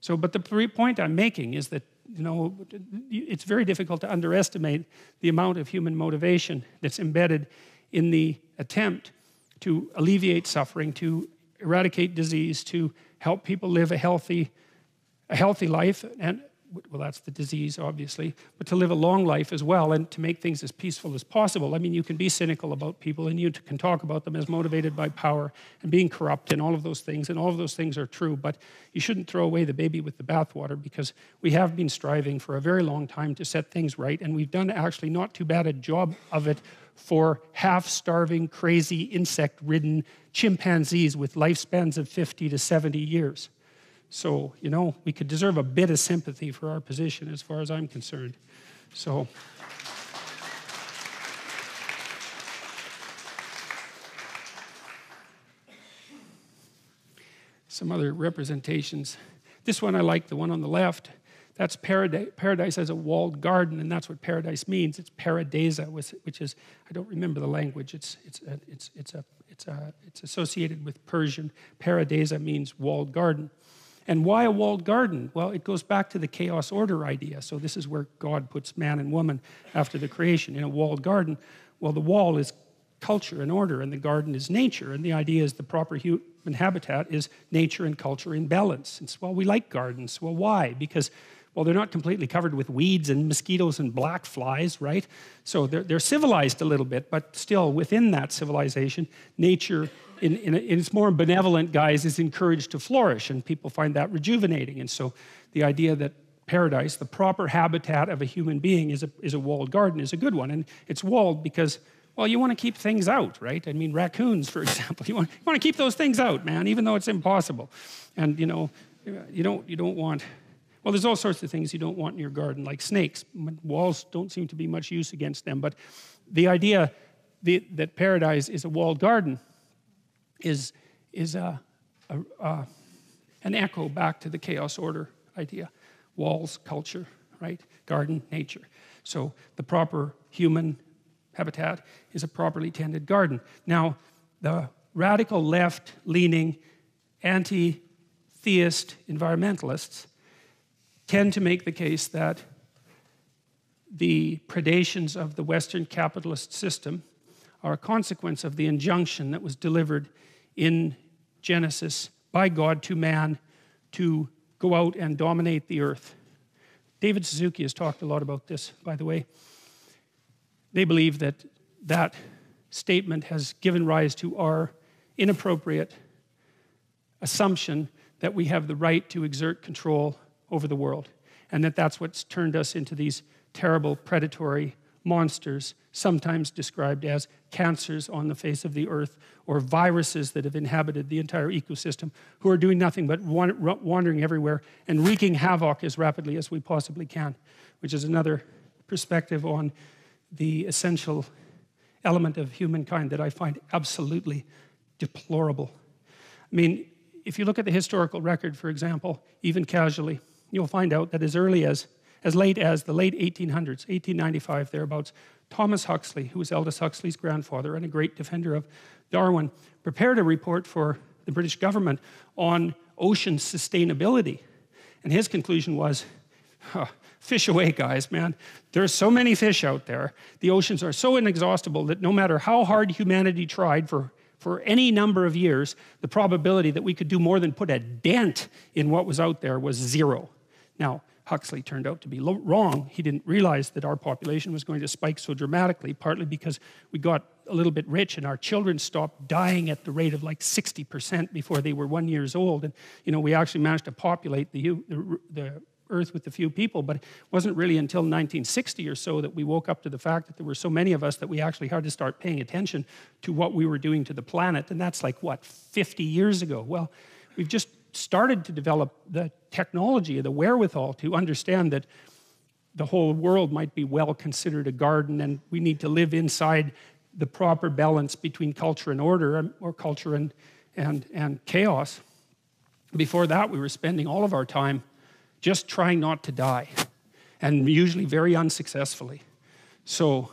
So, but the point I'm making is that you know, it's very difficult to underestimate the amount of human motivation that's embedded in the attempt to alleviate suffering, to eradicate disease, to help people live a healthy, a healthy life, and well, that's the disease, obviously, but to live a long life as well and to make things as peaceful as possible. I mean, you can be cynical about people and you can talk about them as motivated by power and being corrupt and all of those things, and all of those things are true, but you shouldn't throw away the baby with the bathwater because we have been striving for a very long time to set things right, and we've done actually not too bad a job of it for half starving, crazy, insect ridden chimpanzees with lifespans of 50 to 70 years. So, you know, we could deserve a bit of sympathy for our position as far as I'm concerned. So, some other representations. This one I like, the one on the left. That's paradise, paradise as a walled garden, and that's what paradise means. It's paradisa, which is, I don't remember the language. It's, it's, a, it's, it's, a, it's, a, it's associated with Persian. Paradisa means walled garden. And why a walled garden? Well, it goes back to the chaos order idea. So, this is where God puts man and woman after the creation in a walled garden. Well, the wall is culture and order, and the garden is nature. And the idea is the proper human habitat is nature and culture in balance. It's, well, we like gardens. Well, why? Because well, they're not completely covered with weeds and mosquitoes and black flies, right? So they're, they're civilized a little bit, but still within that civilization, nature in, in, in, its more benevolent guise is encouraged to flourish, and people find that rejuvenating. And so the idea that paradise, the proper habitat of a human being, is a, is a walled garden is a good one. And it's walled because, well, you want to keep things out, right? I mean, raccoons, for example, you want, you want to keep those things out, man, even though it's impossible. And, you know, you don't, you don't want, well, there's all sorts of things you don't want in your garden, like snakes. Walls don't seem to be much use against them. But the idea that paradise is a walled garden is, is a, a, a, an echo back to the chaos order idea walls, culture, right? Garden, nature. So the proper human habitat is a properly tended garden. Now, the radical left leaning, anti theist environmentalists tend to make the case that the predations of the Western capitalist system are a consequence of the injunction that was delivered in Genesis by God to man to go out and dominate the earth. David Suzuki has talked a lot about this, by the way. They believe that that statement has given rise to our inappropriate assumption that we have the right to exert control over the world, and that that's what's turned us into these terrible predatory monsters, sometimes described as cancers on the face of the earth or viruses that have inhabited the entire ecosystem, who are doing nothing but wandering everywhere and wreaking havoc as rapidly as we possibly can, which is another perspective on the essential element of humankind that I find absolutely deplorable. I mean, if you look at the historical record, for example, even casually, you'll find out that as early as as late as the late 1800s, 1895, thereabouts, Thomas Huxley, who was Aldous Huxley's grandfather and a great defender of Darwin, prepared a report for the British government on ocean sustainability. And his conclusion was huh, fish away, guys, man. There's so many fish out there. The oceans are so inexhaustible that no matter how hard humanity tried for, for any number of years, the probability that we could do more than put a dent in what was out there was zero. Now, Huxley turned out to be wrong. He didn't realize that our population was going to spike so dramatically, partly because we got a little bit rich and our children stopped dying at the rate of like 60% before they were one years old. And, you know, we actually managed to populate the, the, the earth with a few people, but it wasn't really until 1960 or so that we woke up to the fact that there were so many of us that we actually had to start paying attention to what we were doing to the planet. And that's like, what, 50 years ago? Well, we've just started to develop the technology, the wherewithal to understand that the whole world might be well considered a garden and we need to live inside the proper balance between culture and order um, or culture and, and, and chaos. Before that, we were spending all of our time just trying not to die and usually very unsuccessfully. So